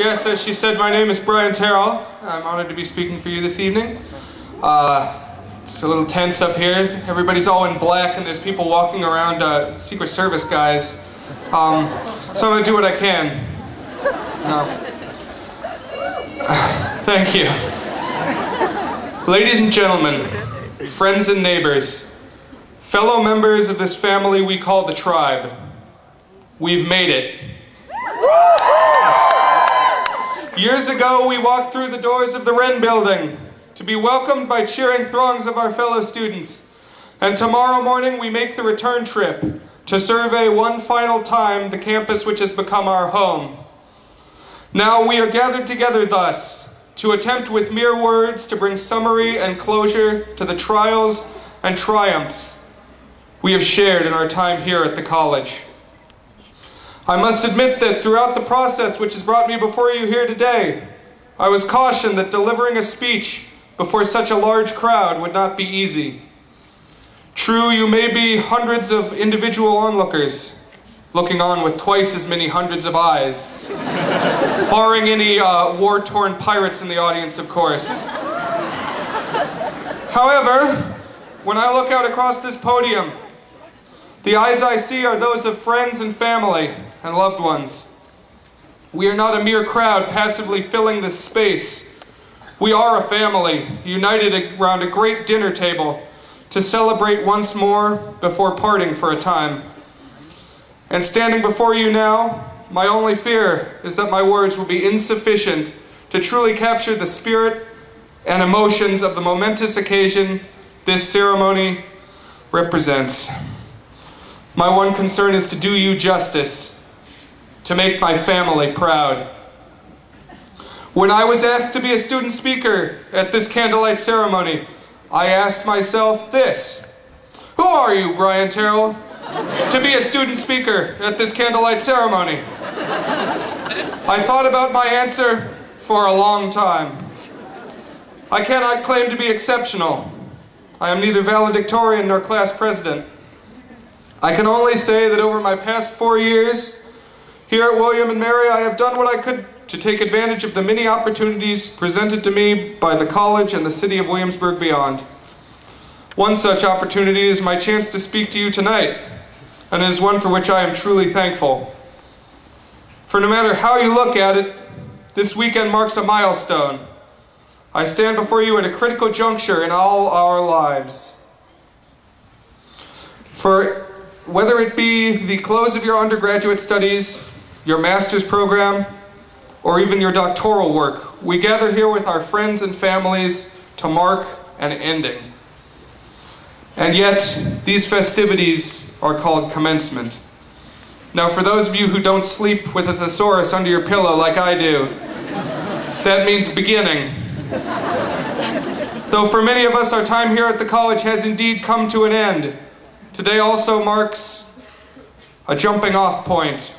Yes, as she said, my name is Brian Terrill. I'm honored to be speaking for you this evening. Uh, it's a little tense up here. Everybody's all in black, and there's people walking around, uh, Secret Service guys. Um, so I'm gonna do what I can. No. Thank you. Ladies and gentlemen, friends and neighbors, fellow members of this family we call the tribe, we've made it. Years ago, we walked through the doors of the Wren Building to be welcomed by cheering throngs of our fellow students. And tomorrow morning, we make the return trip to survey one final time the campus which has become our home. Now we are gathered together thus to attempt with mere words to bring summary and closure to the trials and triumphs we have shared in our time here at the college. I must admit that throughout the process which has brought me before you here today, I was cautioned that delivering a speech before such a large crowd would not be easy. True, you may be hundreds of individual onlookers, looking on with twice as many hundreds of eyes, barring any uh, war torn pirates in the audience, of course. However, when I look out across this podium, the eyes I see are those of friends and family and loved ones. We are not a mere crowd passively filling this space. We are a family, united around a great dinner table to celebrate once more before parting for a time. And standing before you now, my only fear is that my words will be insufficient to truly capture the spirit and emotions of the momentous occasion this ceremony represents. My one concern is to do you justice, to make my family proud. When I was asked to be a student speaker at this candlelight ceremony, I asked myself this Who are you, Brian Terrill, to be a student speaker at this candlelight ceremony? I thought about my answer for a long time. I cannot claim to be exceptional. I am neither valedictorian nor class president. I can only say that over my past four years here at William and Mary, I have done what I could to take advantage of the many opportunities presented to me by the college and the city of Williamsburg beyond. One such opportunity is my chance to speak to you tonight, and it is one for which I am truly thankful. For no matter how you look at it, this weekend marks a milestone. I stand before you at a critical juncture in all our lives. For whether it be the close of your undergraduate studies, your master's program, or even your doctoral work, we gather here with our friends and families to mark an ending. And yet, these festivities are called commencement. Now, for those of you who don't sleep with a thesaurus under your pillow like I do, that means beginning. Though for many of us, our time here at the college has indeed come to an end. Today also marks a jumping off point,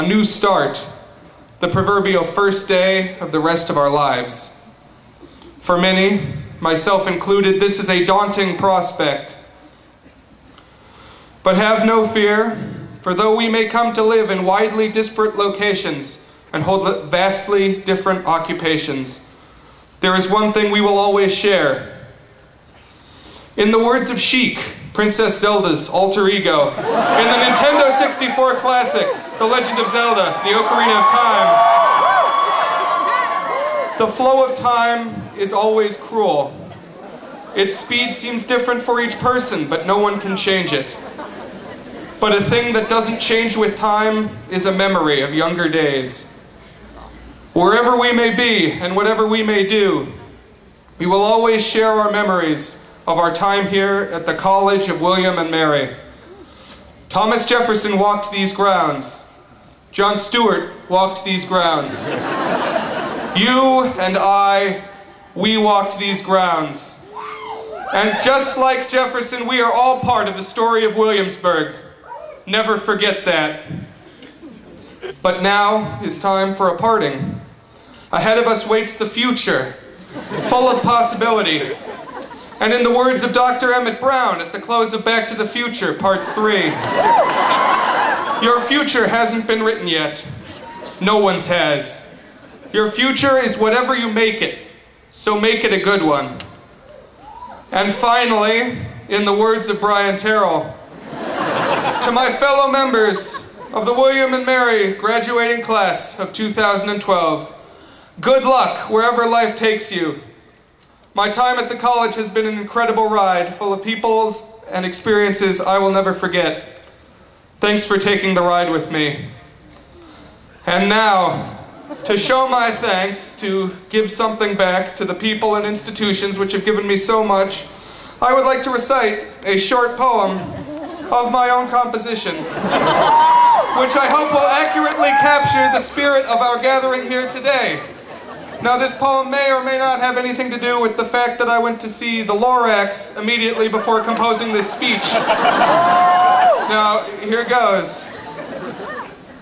a new start, the proverbial first day of the rest of our lives. For many, myself included, this is a daunting prospect. But have no fear, for though we may come to live in widely disparate locations and hold vastly different occupations, there is one thing we will always share. In the words of Sheik, Princess Zelda's alter ego, in the Nintendo 64 classic, The Legend of Zelda, The Ocarina of Time. The flow of time is always cruel. Its speed seems different for each person, but no one can change it. But a thing that doesn't change with time is a memory of younger days. Wherever we may be and whatever we may do, we will always share our memories of our time here at the College of William and Mary. Thomas Jefferson walked these grounds. Jon Stewart walked these grounds. You and I, we walked these grounds. And just like Jefferson, we are all part of the story of Williamsburg. Never forget that. But now is time for a parting. Ahead of us waits the future, full of possibility. And in the words of Dr. Emmett Brown at the close of Back to the Future, Part 3, your future hasn't been written yet. No one's has. Your future is whatever you make it, so make it a good one. And finally, in the words of Brian Terrill, to my fellow members of the William and Mary graduating class of 2012, good luck wherever life takes you. My time at the college has been an incredible ride, full of people and experiences I will never forget. Thanks for taking the ride with me. And now, to show my thanks, to give something back to the people and institutions which have given me so much, I would like to recite a short poem of my own composition, which I hope will accurately capture the spirit of our gathering here today. Now, this poem may or may not have anything to do with the fact that I went to see the Lorax immediately before composing this speech. now, here goes.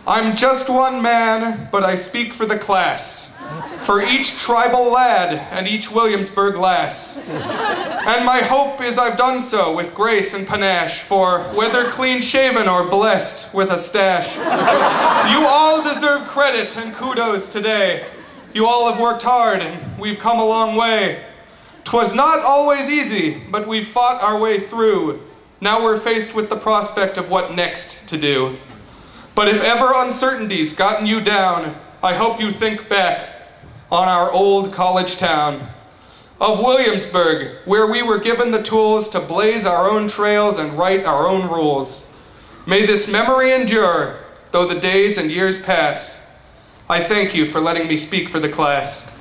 I'm just one man, but I speak for the class, for each tribal lad and each Williamsburg lass. And my hope is I've done so with grace and panache, for whether clean shaven or blessed with a stash, you all deserve credit and kudos today. You all have worked hard, and we've come a long way. 'Twas not always easy, but we fought our way through. Now we're faced with the prospect of what next to do. But if ever uncertainty's gotten you down, I hope you think back on our old college town of Williamsburg, where we were given the tools to blaze our own trails and write our own rules. May this memory endure, though the days and years pass. I thank you for letting me speak for the class.